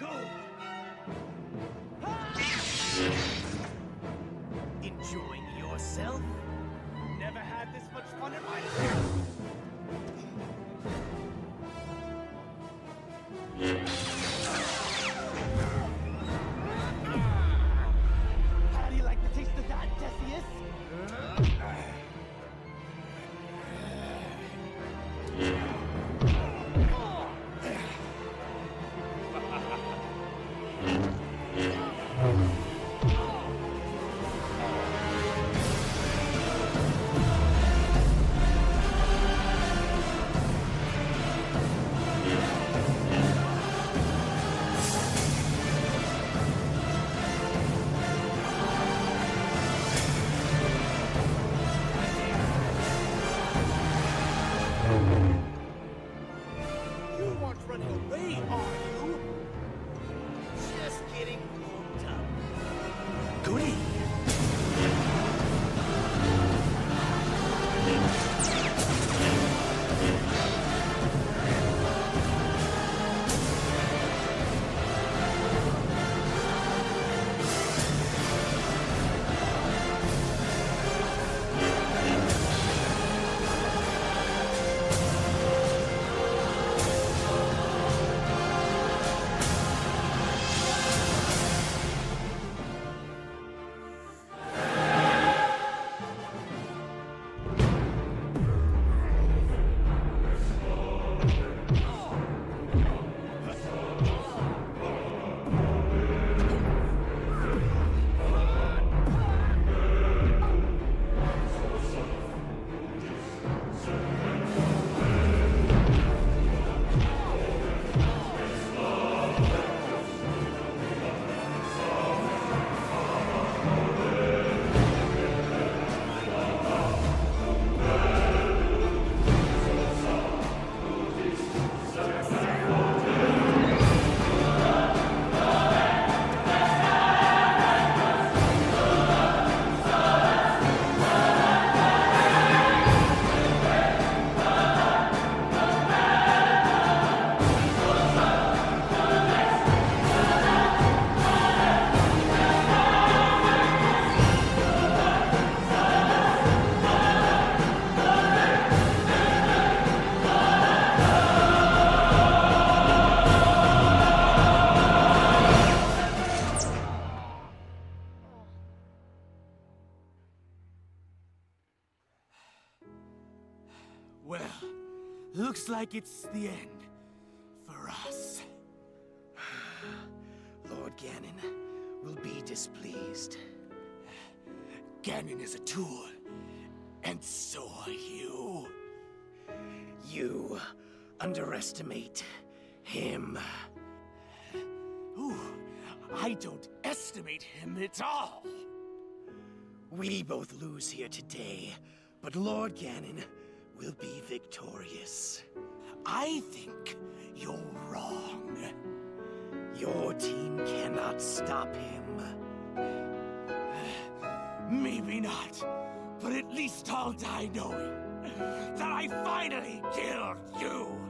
Go! Enjoying yourself? Never had this much fun in my life. Well, looks like it's the end for us. Lord Ganon will be displeased. Ganon is a tool, and so are you. You underestimate him. Ooh, I don't estimate him at all. We both lose here today, but Lord Ganon will be victorious. I think you're wrong. Your team cannot stop him. Maybe not, but at least I'll die knowing that I finally killed you.